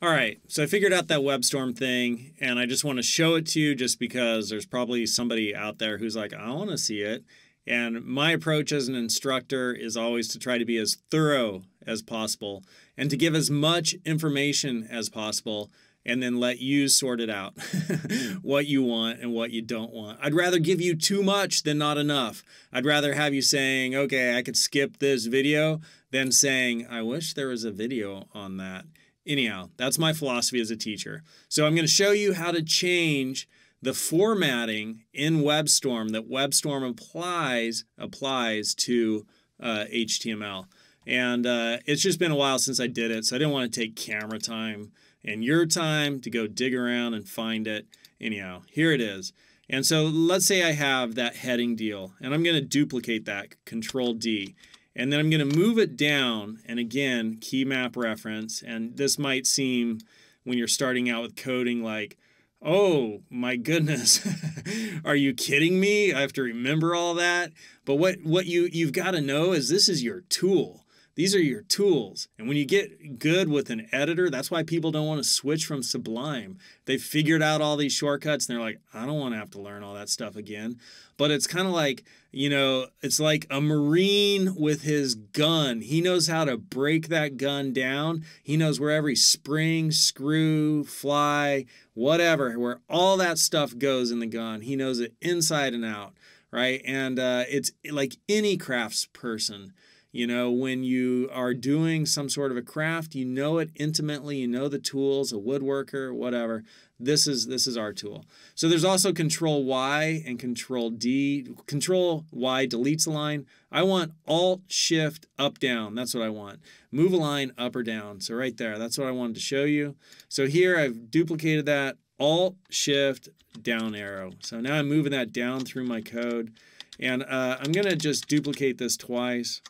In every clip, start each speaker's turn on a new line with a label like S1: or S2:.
S1: All right, so I figured out that WebStorm thing, and I just want to show it to you just because there's probably somebody out there who's like, I want to see it. And my approach as an instructor is always to try to be as thorough as possible and to give as much information as possible and then let you sort it out what you want and what you don't want. I'd rather give you too much than not enough. I'd rather have you saying, okay, I could skip this video than saying, I wish there was a video on that. Anyhow, that's my philosophy as a teacher. So I'm going to show you how to change the formatting in WebStorm that WebStorm applies applies to uh, HTML. And uh, it's just been a while since I did it, so I didn't want to take camera time and your time to go dig around and find it. Anyhow, here it is. And so let's say I have that heading deal, and I'm going to duplicate that, Control D. And then I'm going to move it down, and again, key map reference. And this might seem, when you're starting out with coding, like, oh my goodness, are you kidding me? I have to remember all that. But what, what you, you've got to know is this is your tool. These are your tools. And when you get good with an editor, that's why people don't want to switch from Sublime. They've figured out all these shortcuts and they're like, I don't want to have to learn all that stuff again. But it's kind of like, you know, it's like a Marine with his gun. He knows how to break that gun down. He knows where every spring, screw, fly, whatever, where all that stuff goes in the gun. He knows it inside and out, right? And uh, it's like any crafts person you know, when you are doing some sort of a craft, you know it intimately, you know the tools, a woodworker, whatever. This is this is our tool. So there's also control Y and control D. Control Y deletes a line. I want alt shift up down. That's what I want. Move a line up or down. So right there, that's what I wanted to show you. So here I've duplicated that alt shift down arrow. So now I'm moving that down through my code. And uh, I'm going to just duplicate this twice.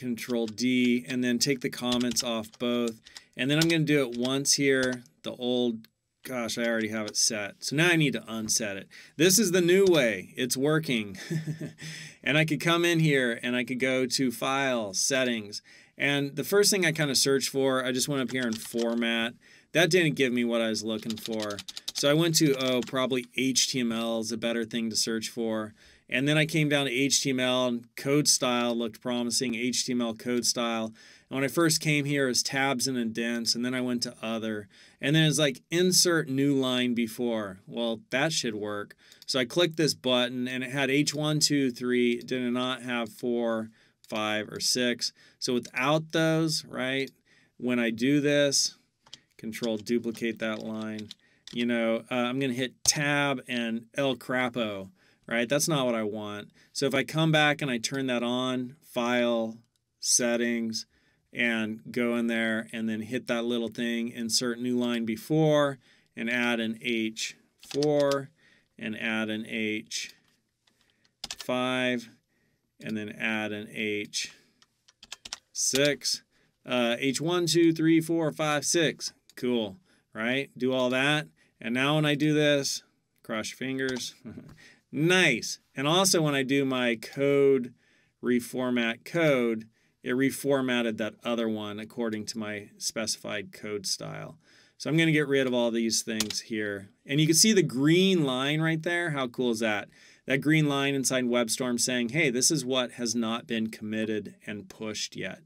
S1: Control D, and then take the comments off both. And then I'm going to do it once here, the old, gosh, I already have it set. So now I need to unset it. This is the new way. It's working. and I could come in here and I could go to File, Settings. And the first thing I kind of searched for, I just went up here and Format. That didn't give me what I was looking for. So I went to, oh, probably HTML is a better thing to search for. And then I came down to HTML and code style looked promising, HTML code style. And when I first came here, it was tabs and indents, and then I went to other. And then it's like insert new line before. Well, that should work. So I clicked this button and it had H1, 2, 3. It did not have 4, 5, or 6. So without those, right, when I do this, control duplicate that line, you know, uh, I'm going to hit tab and El Crapo right? That's not what I want. So if I come back and I turn that on, file, settings, and go in there and then hit that little thing, insert new line before, and add an H4, and add an H5, and then add an H6. Uh, H1, 2, 3, 4, 5, 6. Cool, right? Do all that. And now when I do this, cross your fingers. Nice. And also when I do my code reformat code, it reformatted that other one according to my specified code style. So I'm going to get rid of all these things here. And you can see the green line right there. How cool is that? That green line inside WebStorm saying, hey, this is what has not been committed and pushed yet.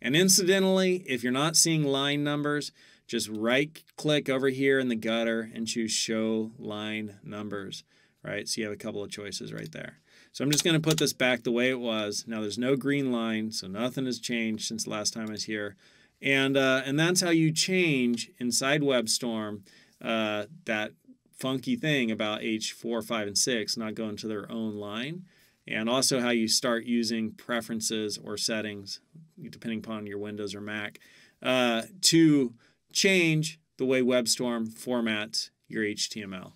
S1: And incidentally, if you're not seeing line numbers, just right click over here in the gutter and choose show line numbers right? So you have a couple of choices right there. So I'm just going to put this back the way it was. Now there's no green line, so nothing has changed since the last time I was here. And, uh, and that's how you change inside WebStorm uh, that funky thing about H4, 5, and 6 not going to their own line. And also how you start using preferences or settings, depending upon your Windows or Mac, uh, to change the way WebStorm formats your HTML.